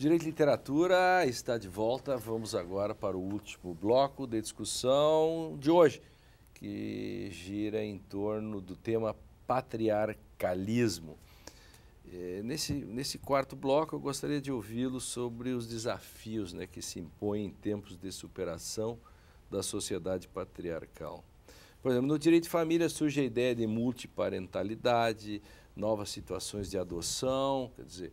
Direito e Literatura está de volta. Vamos agora para o último bloco de discussão de hoje, que gira em torno do tema patriarcalismo. É, nesse, nesse quarto bloco, eu gostaria de ouvi-lo sobre os desafios né, que se impõem em tempos de superação da sociedade patriarcal. Por exemplo, no direito de família surge a ideia de multiparentalidade, novas situações de adoção, quer dizer,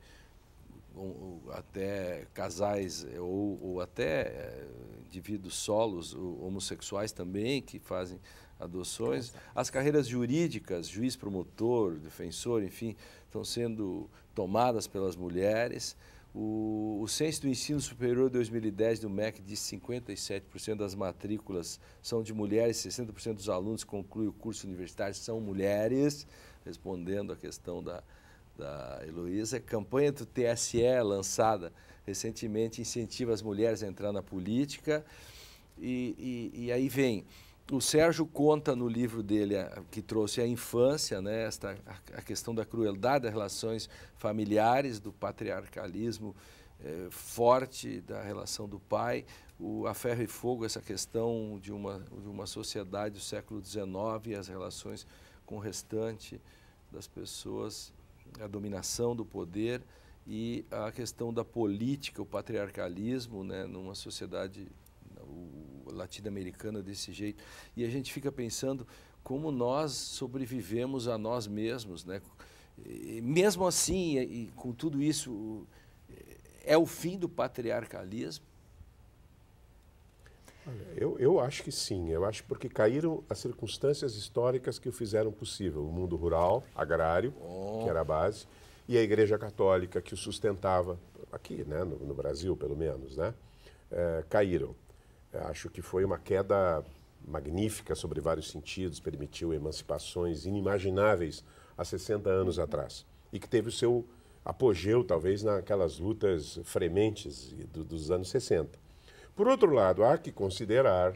até casais eh, ou, ou até eh, indivíduos solos homossexuais também que fazem adoções. As carreiras jurídicas, juiz promotor, defensor, enfim, estão sendo tomadas pelas mulheres. O, o censo do ensino superior 2010 do MEC diz que 57% das matrículas são de mulheres, 60% dos alunos que concluem o curso universitário são mulheres, respondendo à questão da, da Heloísa. Campanha do TSE, lançada recentemente, incentiva as mulheres a entrar na política. E, e, e aí vem o Sérgio conta no livro dele que trouxe a infância, né, esta, a, questão da crueldade das relações familiares, do patriarcalismo é, forte da relação do pai, o, a ferro e fogo, essa questão de uma, de uma sociedade do século XIX, as relações com o restante das pessoas, a dominação do poder e a questão da política, o patriarcalismo, né, numa sociedade latino-americana desse jeito. E a gente fica pensando como nós sobrevivemos a nós mesmos, né? E mesmo assim, e com tudo isso, é o fim do patriarcalismo? Eu, eu acho que sim. Eu acho porque caíram as circunstâncias históricas que o fizeram possível. O mundo rural, agrário, oh. que era a base, e a Igreja Católica que o sustentava, aqui, né, no, no Brasil pelo menos, né, é, caíram. Acho que foi uma queda magnífica sobre vários sentidos, permitiu emancipações inimagináveis há 60 anos atrás. E que teve o seu apogeu, talvez, naquelas lutas frementes do, dos anos 60. Por outro lado, há que considerar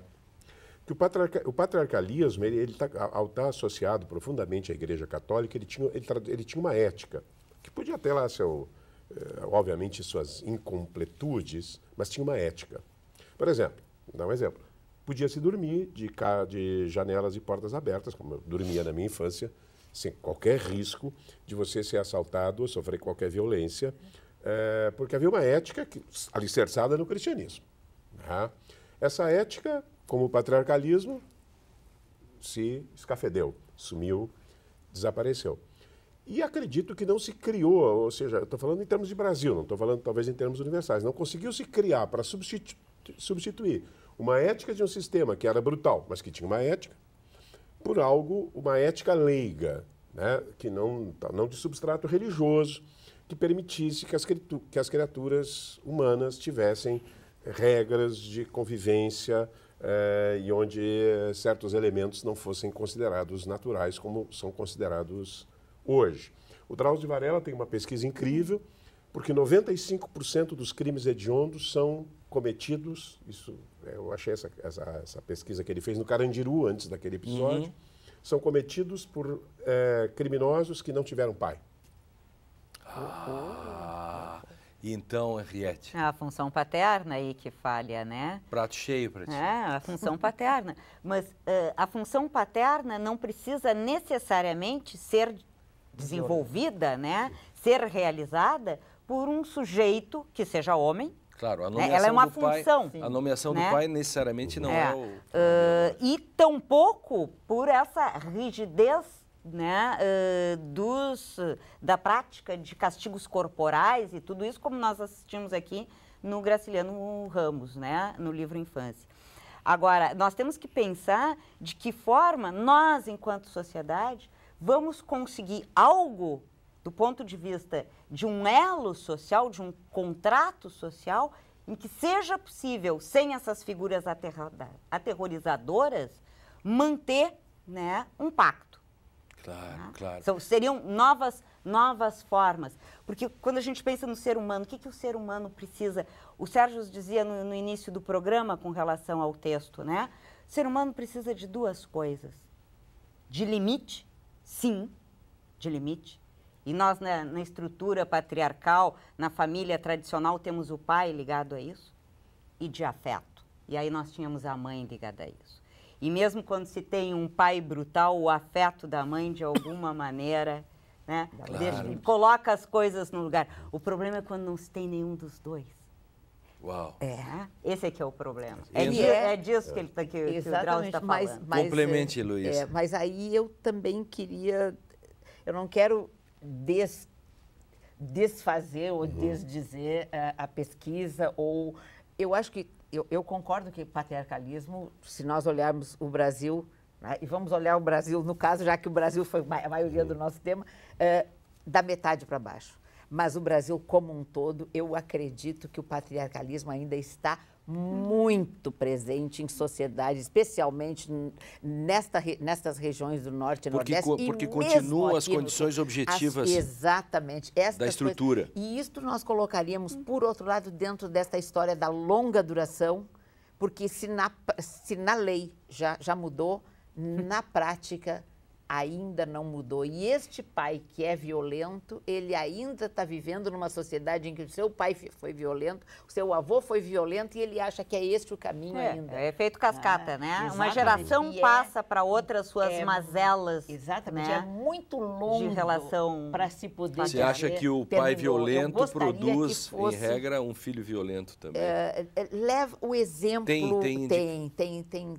que o, patriarca, o patriarcalismo, ele, tá, ao estar associado profundamente à Igreja Católica, ele tinha, ele, ele tinha uma ética, que podia ter lá, seu, eh, obviamente, suas incompletudes, mas tinha uma ética. Por exemplo, Vou dar um exemplo. Podia-se dormir de, de janelas e portas abertas, como eu dormia na minha infância, sem qualquer risco de você ser assaltado ou sofrer qualquer violência, é, porque havia uma ética que, alicerçada no cristianismo. Né? Essa ética, como o patriarcalismo, se escafedeu, sumiu, desapareceu. E acredito que não se criou, ou seja, estou falando em termos de Brasil, não estou falando talvez em termos universais, não conseguiu se criar para substitu substituir uma ética de um sistema que era brutal, mas que tinha uma ética, por algo, uma ética leiga, né? que não, não de substrato religioso, que permitisse que as, que as criaturas humanas tivessem regras de convivência eh, e onde certos elementos não fossem considerados naturais como são considerados hoje. O Drauzio Varela tem uma pesquisa incrível, porque 95% dos crimes hediondos são cometidos, isso eu achei essa, essa, essa, pesquisa que ele fez no Carandiru antes daquele episódio, uhum. são cometidos por é, criminosos que não tiveram pai. Ah, então, Henriette. É a função paterna aí que falha, né? Prato cheio para ti. É, a função paterna. Mas uh, a função paterna não precisa necessariamente ser desenvolvida, né? Ser realizada por um sujeito que seja homem, Claro, a nomeação ela é uma do função. Pai, a nomeação né? do pai necessariamente não é, é o. Uh, e tampouco por essa rigidez né, uh, dos, da prática de castigos corporais e tudo isso, como nós assistimos aqui no Graciliano Ramos, né, no livro Infância. Agora, nós temos que pensar de que forma nós, enquanto sociedade, vamos conseguir algo do ponto de vista de um elo social, de um contrato social, em que seja possível, sem essas figuras aterrorizadoras, manter né, um pacto. Claro, né? claro. Seriam novas, novas formas. Porque quando a gente pensa no ser humano, o que, que o ser humano precisa? O Sérgio dizia no, no início do programa com relação ao texto, né? O ser humano precisa de duas coisas. De limite, sim, de limite, E nós, na, na, estrutura patriarcal, na família tradicional, temos o pai ligado a isso e de afeto. E aí nós tínhamos a mãe ligada a isso. E mesmo quando se tem um pai brutal, o afeto da mãe, de alguma maneira, né, claro. deixa, coloca as coisas no lugar. O problema é quando não se tem nenhum dos dois. Uau. É, esse é que é o problema. É, é, é disso que, ele tá, que, que o Drauzio está falando. Mas, mas, Complemente, é, Luiz. É, mas aí eu também queria... Eu não quero des, desfazer ou uhum. desdizer a, a pesquisa ou... Eu acho que... Eu, eu concordo que patriarcalismo, se nós olharmos o Brasil... Né, e vamos olhar o Brasil, no caso, já que o Brasil foi a maioria do uhum. nosso tema, é, da metade para baixo. Mas o Brasil como um todo, eu acredito que o patriarcalismo ainda está muito presente em sociedade, especialmente nesta, nestas regiões do Norte e porque, Nordeste. Porque continuam as condições objetivas as, exatamente, da estrutura. Coisas, e isto nós colocaríamos, por outro lado, dentro desta história da longa duração, porque se na, se na lei já, já mudou, na prática ainda não mudou. E este pai que é violento, ele ainda está vivendo numa sociedade em que o seu pai foi violento, o seu avô foi violento e ele acha que é este o caminho é, ainda. É efeito cascata, ah, né? Exatamente. Uma geração e é passa é, para outra suas é, mazelas. Exatamente. Né? É muito longo de relação para se poder. Você acha que o pai violento produz, fosse, em regra, um filho violento também? É, é, leva o exemplo. Tem, tem, tem, tem, tem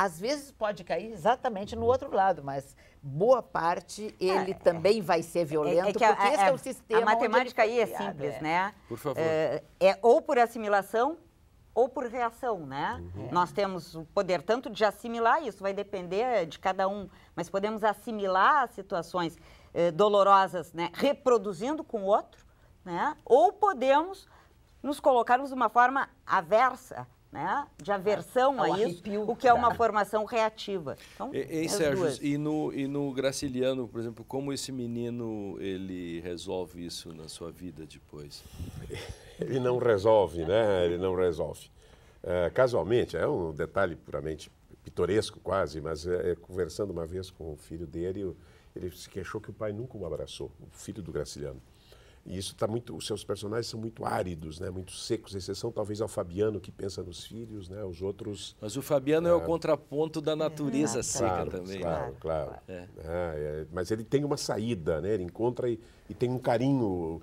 às vezes pode cair exatamente no outro lado, mas boa parte ele é, também vai ser violento, é, é porque a, esse é, é o sistema. A matemática aí é simples, é. né? Por favor. É, é, ou por assimilação ou por reação, né? Uhum. Nós temos o poder tanto de assimilar, isso vai depender de cada um, mas podemos assimilar situações eh, dolorosas, né? Reproduzindo com o outro, né? Ou podemos nos colocarmos de uma forma aversa né, de aversão a isso, o que é uma formação reativa. Então, e, e Sérgio, e no, e no Graciliano, por exemplo, como esse menino ele resolve isso na sua vida depois? Ele não resolve, né? Ele não resolve. É, casualmente, é um detalhe puramente pitoresco quase, mas é, é, conversando uma vez com o filho dele, ele se queixou que o pai nunca o abraçou, o filho do Graciliano. E isso está muito, os seus personagens são muito áridos, né, muito secos, exceção talvez ao Fabiano que pensa nos filhos, né, os outros. Mas o Fabiano é, é o contraponto da natureza é, seca claro, também. Claro, claro. É. é. é. mas ele tem uma saída, né, ele encontra e, e tem um carinho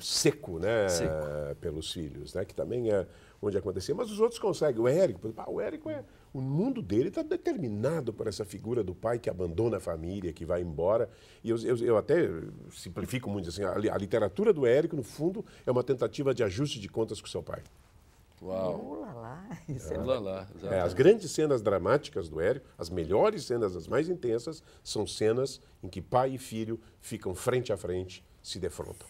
seco, né, seco. pelos filhos, né, que também é onde acontecia. Mas os outros conseguem. O Érico, ah, o Érico é o mundo dele está determinado por essa figura do pai que abandona a família, que vai embora. E eu, eu, eu até simplifico muito assim: a, a, literatura do Érico, no fundo, é uma tentativa de ajuste de contas com seu pai. Uau! Isso é, é, é, as grandes cenas dramáticas do Érico, as melhores cenas, as mais intensas, são cenas em que pai e filho ficam frente a frente, se defrontam.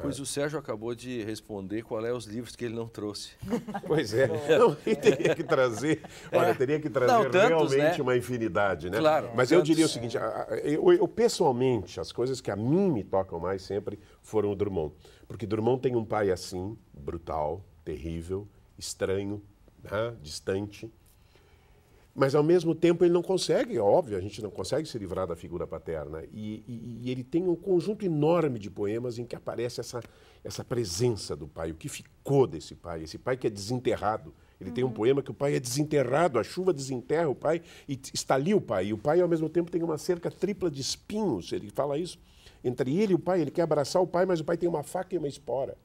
Pois o Sérgio acabou de responder qual é os livros que ele não trouxe. Pois é, não, teria que trazer, olha, é. teria que trazer não, tantos, realmente né? uma infinidade, né? Claro. Mas eu diria o seguinte, eu, eu, pessoalmente, as coisas que a mim me tocam mais sempre foram o Drummond. Porque Drummond tem um pai assim, brutal, terrível, estranho, né? distante, mas, ao mesmo tempo, ele não consegue, é óbvio, a gente não consegue se livrar da figura paterna. E, e, e, ele tem um conjunto enorme de poemas em que aparece essa, essa presença do pai, o que ficou desse pai, esse pai que é desenterrado. Ele uhum. tem um uhum. poema que o pai é desenterrado, a chuva desenterra o pai e está ali o pai. E o pai, ao mesmo tempo, tem uma cerca tripla de espinhos, ele fala isso. Entre ele e o pai, ele quer abraçar o pai, mas o pai tem uma faca e uma espora.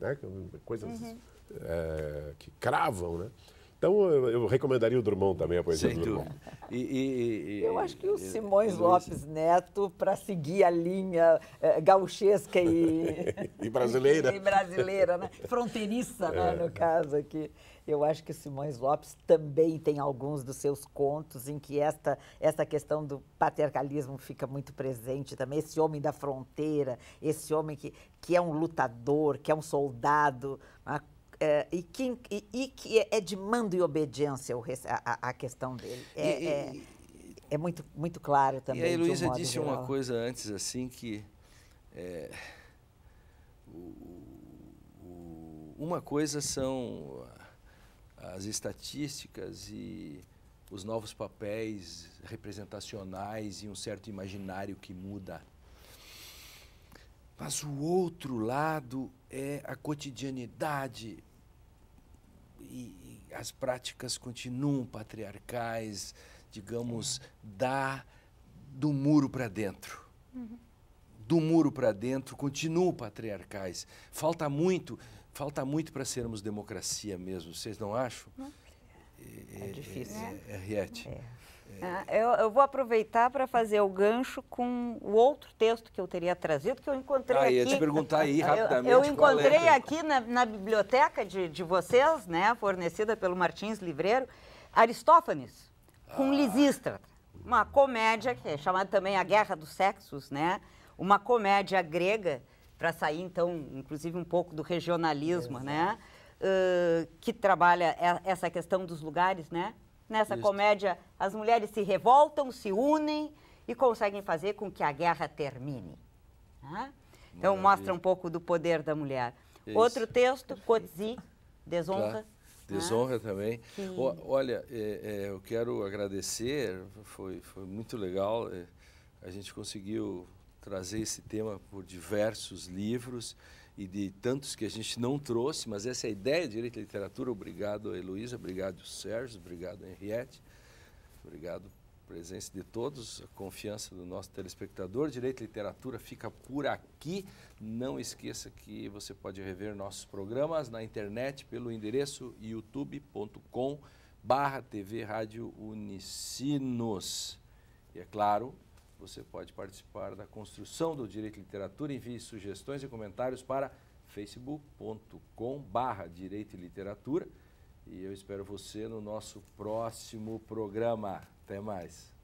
Né? Coisas uhum. É, que cravam, né? Então, eu, eu, recomendaria o Drummond também, a poesia Sem do Drummond. E, e, e, eu acho que o Simões Lopes Neto, para seguir a linha é, gauchesca e... e brasileira. e brasileira, né? Fronteiriça, né, é. no caso aqui. Eu acho que o Simões Lopes também tem alguns dos seus contos em que esta, esta questão do patriarcalismo fica muito presente também. Esse homem da fronteira, esse homem que, que é um lutador, que é um soldado, uma é, e, que, e, e, que é de mando e obediência o, a, a, questão dele. É, e, é, é, muito, muito claro também. E a Heloísa um disse geral. uma coisa antes, assim, que é, o, o, uma coisa são as estatísticas e os novos papéis representacionais e um certo imaginário que muda Mas o outro lado é a cotidianidade e, e as práticas continuam patriarcais, digamos, da do muro para dentro. Uhum. Do muro para dentro continuam patriarcais. Falta muito, falta muito para sermos democracia mesmo. Vocês não acham? Não. É, é, difícil. É, é, é Riete. É. É, eu, eu, vou aproveitar para fazer o gancho com o outro texto que eu teria trazido, que eu encontrei ah, aqui. Ah, ia te perguntar aí rapidamente. Eu, eu encontrei é. aqui na, na, biblioteca de, de vocês, né, fornecida pelo Martins Livreiro, Aristófanes, com ah. Lisístrata. Uma comédia, que é chamada também A Guerra dos Sexos, né? Uma comédia grega, para sair, então, inclusive um pouco do regionalismo, né? Uh, que trabalha essa questão dos lugares, né? Nessa Isso. comédia, as mulheres se revoltam, se unem e conseguem fazer com que a guerra termine. Né? Então, mostra um pouco do poder da mulher. Isso. Outro texto, Kotzi, Desonra. Claro. Desonra também. Que... olha, é, é, eu quero agradecer, foi, foi muito legal. É, a gente conseguiu trazer esse tema por diversos livros e de tantos que a gente não trouxe, mas essa é a ideia de Direito e Literatura. Obrigado, Heloísa, obrigado, Sérgio, obrigado, Henriette, obrigado presença de todos, a confiança do nosso telespectador. Direito e Literatura fica por aqui. Não esqueça que você pode rever nossos programas na internet pelo endereço youtube.com barra TV Rádio Unicinos. E é claro, você pode participar da construção do Direito e Literatura. Envie sugestões e comentários para facebook.com barra Direito e Literatura. E eu espero você no nosso próximo programa. Até mais.